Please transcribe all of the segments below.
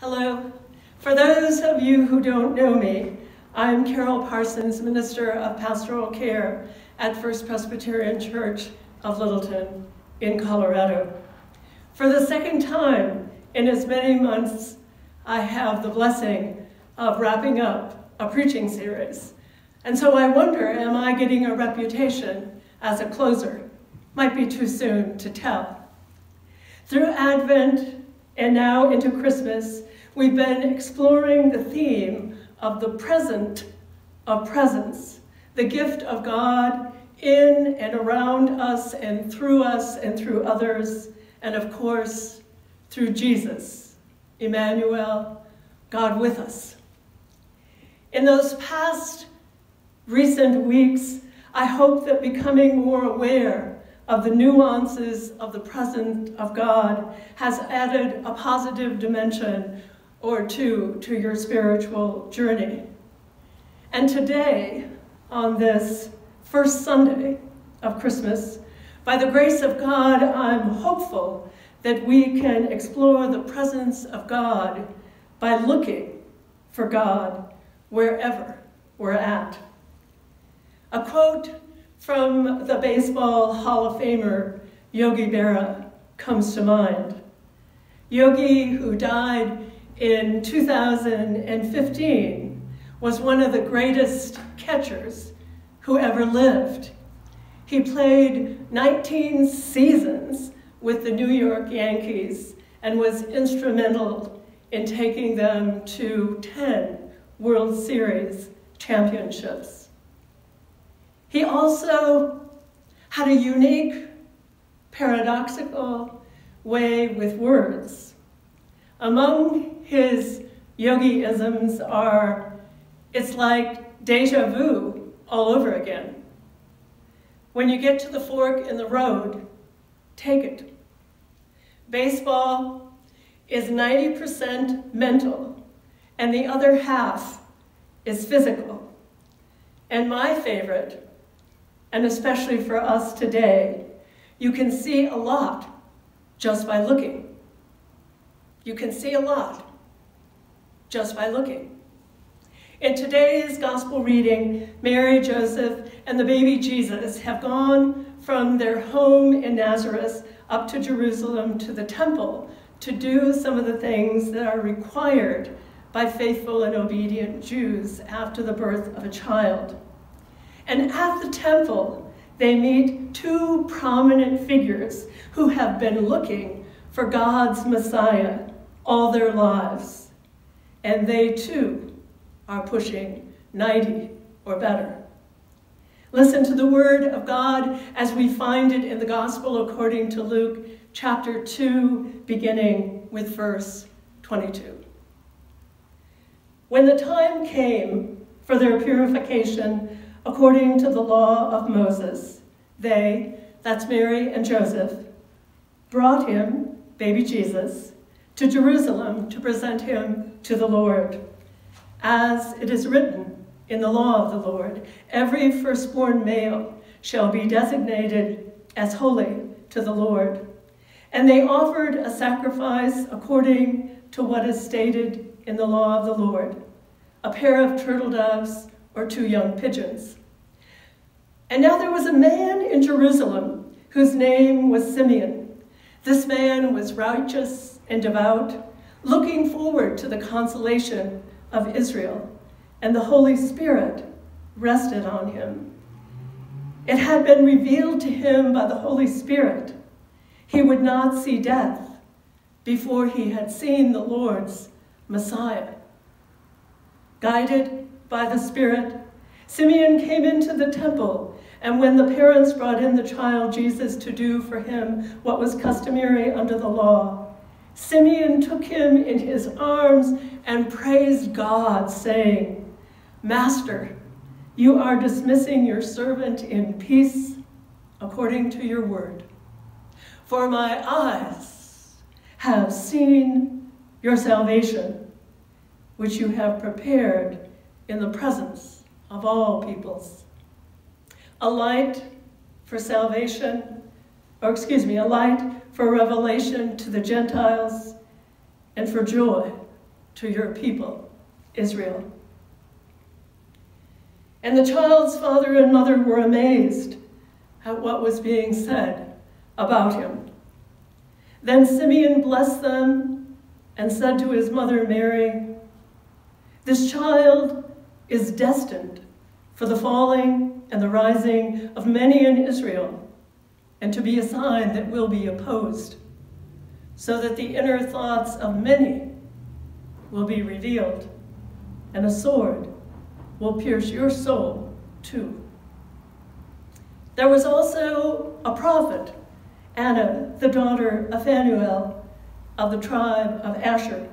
Hello. For those of you who don't know me, I'm Carol Parsons, Minister of Pastoral Care at First Presbyterian Church of Littleton in Colorado. For the second time in as many months, I have the blessing of wrapping up a preaching series. And so I wonder, am I getting a reputation as a closer? Might be too soon to tell. Through Advent and now into Christmas, we've been exploring the theme of the present of presence, the gift of God in and around us and through us and through others, and of course, through Jesus, Emmanuel, God with us. In those past recent weeks, I hope that becoming more aware of the nuances of the presence of God has added a positive dimension or two to your spiritual journey. And today, on this first Sunday of Christmas, by the grace of God, I'm hopeful that we can explore the presence of God by looking for God wherever we're at. A quote from the Baseball Hall of Famer Yogi Berra comes to mind. Yogi, who died in 2015 was one of the greatest catchers who ever lived. He played 19 seasons with the New York Yankees and was instrumental in taking them to 10 World Series championships. He also had a unique, paradoxical way with words. Among his yogi-isms are, it's like deja vu all over again. When you get to the fork in the road, take it. Baseball is 90% mental, and the other half is physical. And my favorite, and especially for us today, you can see a lot just by looking. You can see a lot just by looking. In today's gospel reading, Mary, Joseph, and the baby Jesus have gone from their home in Nazareth up to Jerusalem to the temple to do some of the things that are required by faithful and obedient Jews after the birth of a child. And at the temple, they meet two prominent figures who have been looking for God's Messiah all their lives and they too are pushing 90 or better. Listen to the word of God as we find it in the gospel according to Luke chapter 2, beginning with verse 22. When the time came for their purification according to the law of Moses, they, that's Mary and Joseph, brought him, baby Jesus, to Jerusalem to present him to the Lord. As it is written in the law of the Lord, every firstborn male shall be designated as holy to the Lord. And they offered a sacrifice according to what is stated in the law of the Lord, a pair of turtle doves or two young pigeons. And now there was a man in Jerusalem whose name was Simeon. This man was righteous and devout, looking forward to the consolation of Israel, and the Holy Spirit rested on him. It had been revealed to him by the Holy Spirit he would not see death before he had seen the Lord's Messiah. Guided by the Spirit, Simeon came into the temple, and when the parents brought in the child Jesus to do for him what was customary under the law, Simeon took him in his arms and praised God, saying, Master, you are dismissing your servant in peace according to your word. For my eyes have seen your salvation, which you have prepared in the presence of all peoples. A light for salvation, or excuse me, a light for revelation to the Gentiles and for joy to your people, Israel. And the child's father and mother were amazed at what was being said about him. Then Simeon blessed them and said to his mother Mary, This child is destined for the falling and the rising of many in Israel, and to be a sign that will be opposed, so that the inner thoughts of many will be revealed, and a sword will pierce your soul too. There was also a prophet Anna, the daughter of Phanuel of the tribe of Asher.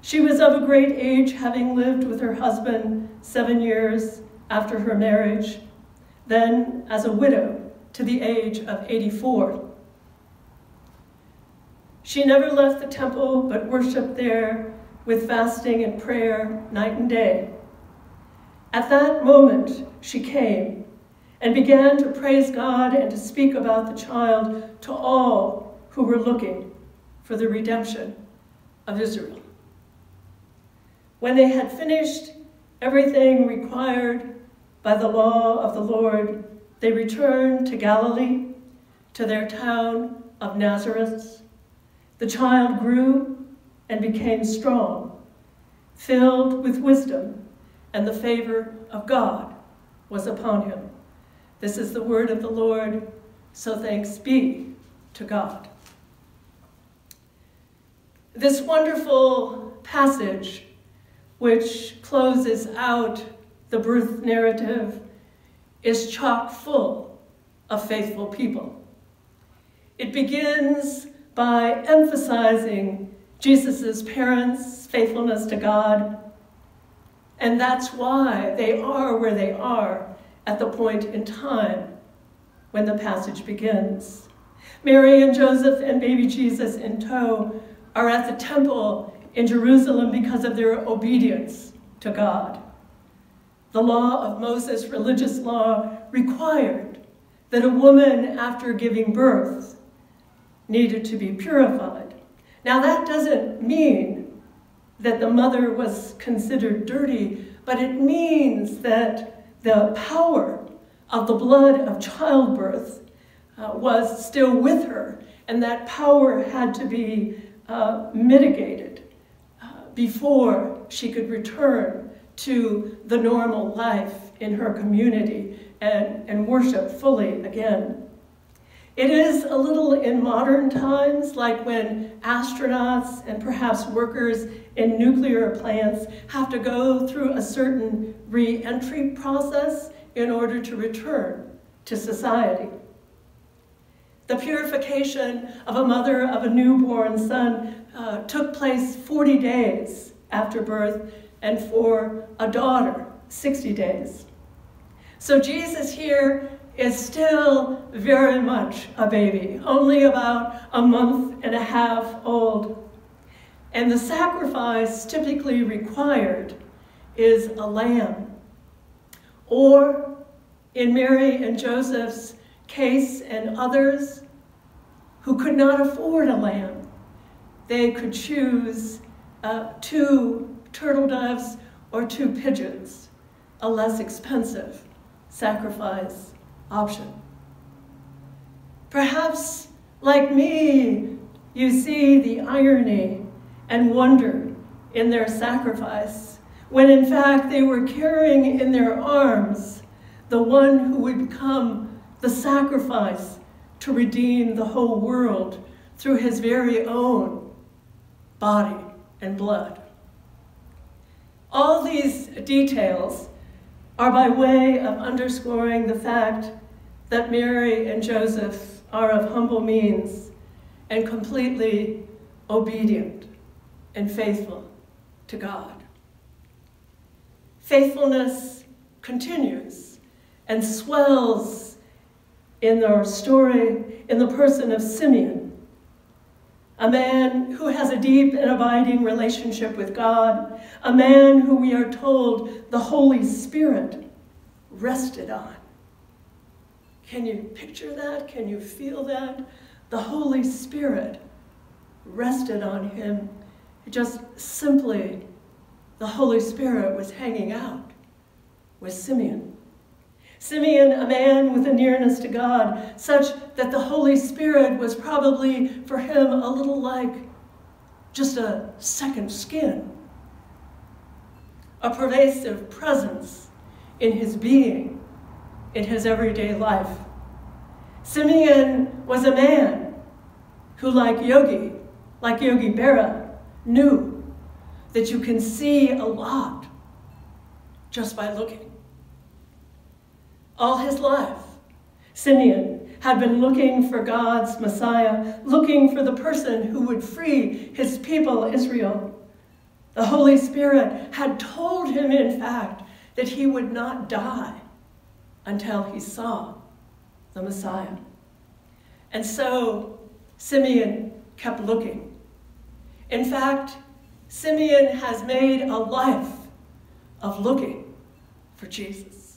She was of a great age, having lived with her husband seven years after her marriage, then as a widow to the age of 84. She never left the temple, but worshiped there with fasting and prayer night and day. At that moment, she came and began to praise God and to speak about the child to all who were looking for the redemption of Israel. When they had finished everything required by the law of the Lord, they returned to Galilee, to their town of Nazareth. The child grew and became strong, filled with wisdom, and the favor of God was upon him. This is the word of the Lord, so thanks be to God. This wonderful passage, which closes out the birth narrative, is chock full of faithful people. It begins by emphasizing Jesus' parents' faithfulness to God, and that's why they are where they are at the point in time when the passage begins. Mary and Joseph and baby Jesus in tow are at the temple in Jerusalem because of their obedience to God. The law of Moses, religious law, required that a woman, after giving birth, needed to be purified. Now, that doesn't mean that the mother was considered dirty, but it means that the power of the blood of childbirth uh, was still with her, and that power had to be uh, mitigated uh, before she could return to the normal life in her community and, and worship fully again. It is a little in modern times, like when astronauts and perhaps workers in nuclear plants have to go through a certain re-entry process in order to return to society. The purification of a mother of a newborn son uh, took place 40 days after birth, and for a daughter, 60 days. So Jesus here is still very much a baby, only about a month and a half old. And the sacrifice typically required is a lamb. Or, in Mary and Joseph's case and others who could not afford a lamb, they could choose uh, two turtle doves or two pigeons, a less expensive sacrifice option. Perhaps, like me, you see the irony and wonder in their sacrifice, when in fact they were carrying in their arms the one who would become the sacrifice to redeem the whole world through his very own body and blood. All these details are by way of underscoring the fact that Mary and Joseph are of humble means and completely obedient and faithful to God. Faithfulness continues and swells in our story in the person of Simeon, a man who has a deep and abiding relationship with God, a man who we are told the Holy Spirit rested on. Can you picture that? Can you feel that? The Holy Spirit rested on him just simply the Holy Spirit was hanging out with Simeon. Simeon, a man with a nearness to God, such that the Holy Spirit was probably for him a little like just a second skin, a pervasive presence in his being, in his everyday life. Simeon was a man who, like Yogi, like Yogi Berra, knew that you can see a lot just by looking. All his life, Simeon had been looking for God's Messiah, looking for the person who would free his people, Israel. The Holy Spirit had told him, in fact, that he would not die until he saw the Messiah. And so Simeon kept looking. In fact, Simeon has made a life of looking for Jesus.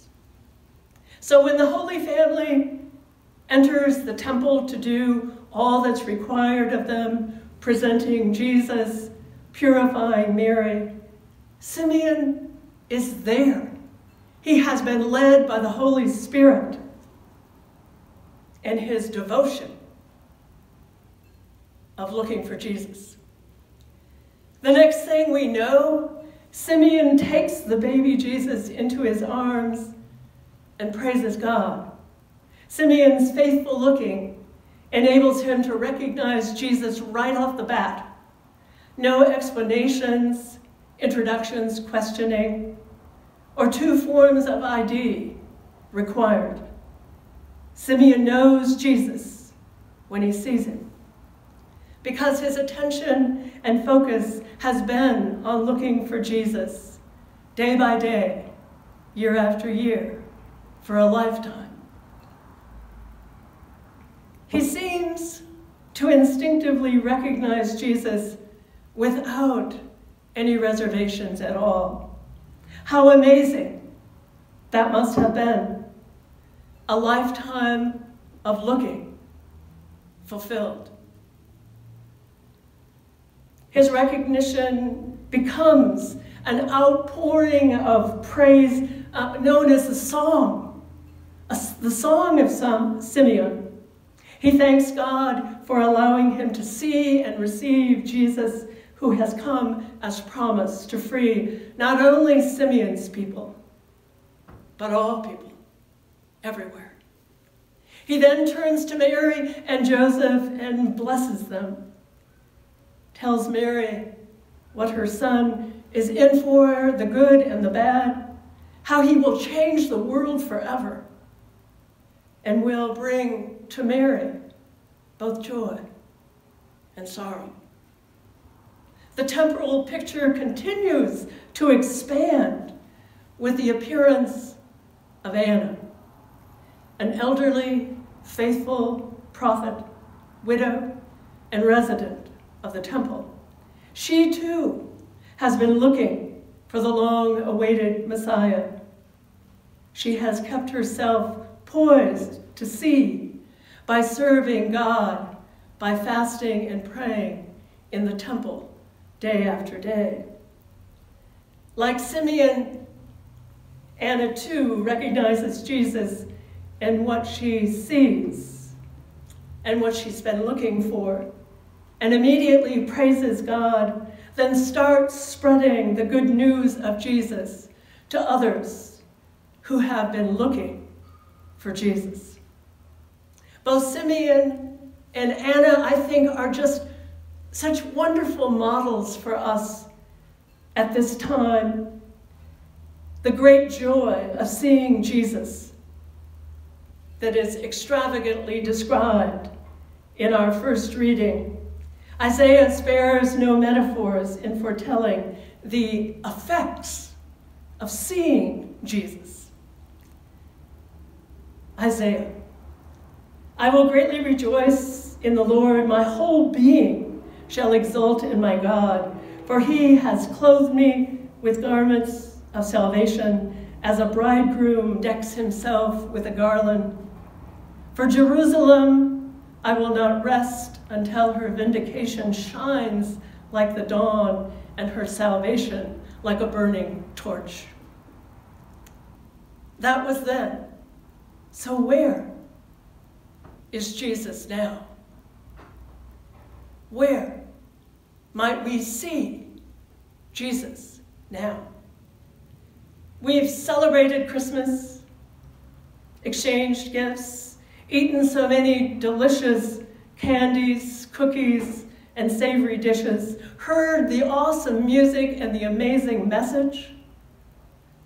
So when the Holy Family enters the temple to do all that's required of them, presenting Jesus, purifying Mary, Simeon is there. He has been led by the Holy Spirit and his devotion of looking for Jesus. The next thing we know, Simeon takes the baby Jesus into his arms and praises God. Simeon's faithful looking enables him to recognize Jesus right off the bat. No explanations, introductions, questioning, or two forms of ID required. Simeon knows Jesus when he sees him because his attention and focus has been on looking for Jesus day by day, year after year for a lifetime. He seems to instinctively recognize Jesus without any reservations at all. How amazing that must have been. A lifetime of looking fulfilled. His recognition becomes an outpouring of praise uh, known as a song the song of some Simeon. He thanks God for allowing him to see and receive Jesus, who has come as promised to free not only Simeon's people, but all people, everywhere. He then turns to Mary and Joseph and blesses them, tells Mary what her son is in for, the good and the bad, how he will change the world forever and will bring to Mary both joy and sorrow. The temporal picture continues to expand with the appearance of Anna, an elderly, faithful prophet, widow, and resident of the temple. She too has been looking for the long awaited Messiah. She has kept herself poised to see by serving God, by fasting and praying in the temple day after day. Like Simeon, Anna too recognizes Jesus and what she sees and what she's been looking for, and immediately praises God, then starts spreading the good news of Jesus to others who have been looking for Jesus. Both Simeon and Anna, I think, are just such wonderful models for us at this time. The great joy of seeing Jesus that is extravagantly described in our first reading. Isaiah spares no metaphors in foretelling the effects of seeing Jesus. Isaiah. I will greatly rejoice in the Lord. My whole being shall exult in my God, for he has clothed me with garments of salvation, as a bridegroom decks himself with a garland. For Jerusalem I will not rest until her vindication shines like the dawn and her salvation like a burning torch. That was then. So where is Jesus now? Where might we see Jesus now? We've celebrated Christmas, exchanged gifts, eaten so many delicious candies, cookies, and savory dishes, heard the awesome music and the amazing message.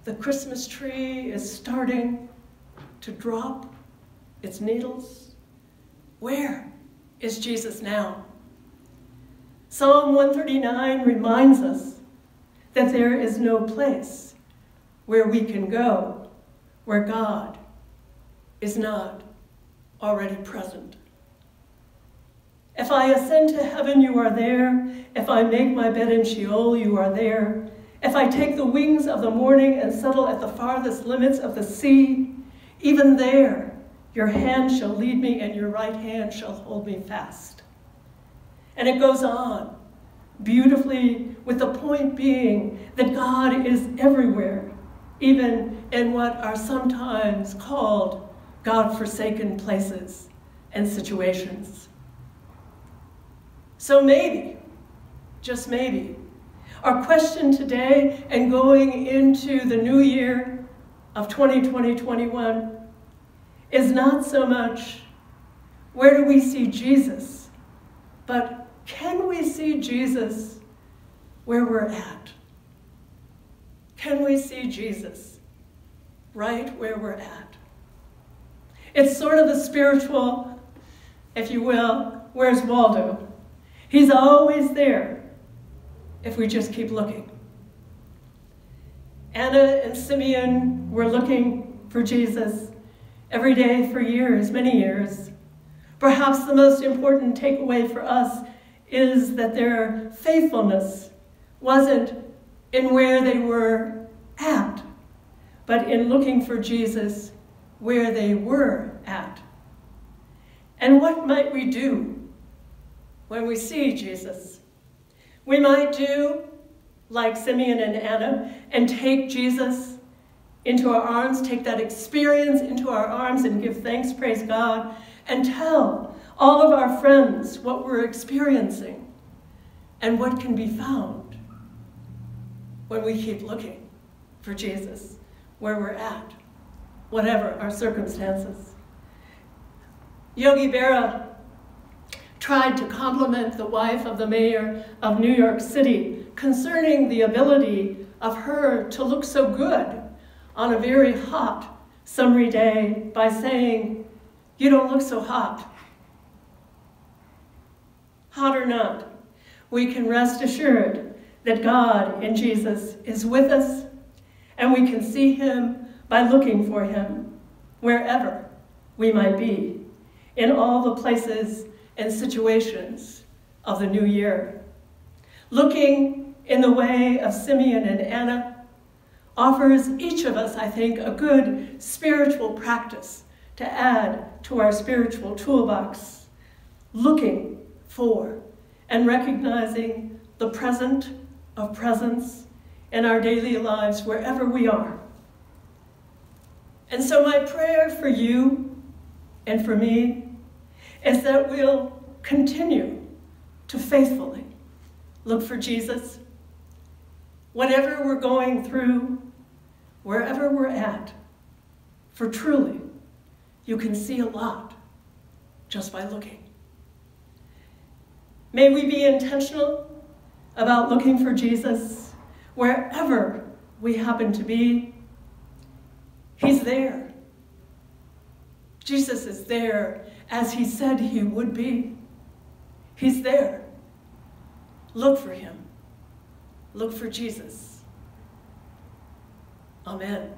The Christmas tree is starting to drop its needles. Where is Jesus now? Psalm 139 reminds us that there is no place where we can go where God is not already present. If I ascend to heaven, you are there. If I make my bed in Sheol, you are there. If I take the wings of the morning and settle at the farthest limits of the sea, even there your hand shall lead me and your right hand shall hold me fast. And it goes on beautifully with the point being that God is everywhere, even in what are sometimes called God-forsaken places and situations. So maybe, just maybe, our question today and going into the new year of 2020-21 is not so much where do we see Jesus, but can we see Jesus where we're at? Can we see Jesus right where we're at? It's sort of a spiritual, if you will, where's Waldo? He's always there if we just keep looking. Anna and Simeon were looking for Jesus every day for years, many years. Perhaps the most important takeaway for us is that their faithfulness wasn't in where they were at, but in looking for Jesus where they were at. And what might we do when we see Jesus. We might do like Simeon and Anna and take Jesus into our arms, take that experience into our arms and give thanks, praise God, and tell all of our friends what we're experiencing and what can be found when we keep looking for Jesus where we're at, whatever our circumstances. Yogi Berra tried to compliment the wife of the mayor of New York City concerning the ability of her to look so good on a very hot summery day by saying, you don't look so hot. Hot or not, we can rest assured that God in Jesus is with us and we can see him by looking for him wherever we might be, in all the places and situations of the new year. Looking in the way of Simeon and Anna offers each of us, I think, a good spiritual practice to add to our spiritual toolbox. Looking for and recognizing the present of presence in our daily lives wherever we are. And so my prayer for you and for me is that we'll continue to faithfully look for Jesus. Whatever we're going through, wherever we're at, for truly, you can see a lot just by looking. May we be intentional about looking for Jesus wherever we happen to be. He's there. Jesus is there as he said he would be. He's there. Look for him. Look for Jesus. Amen.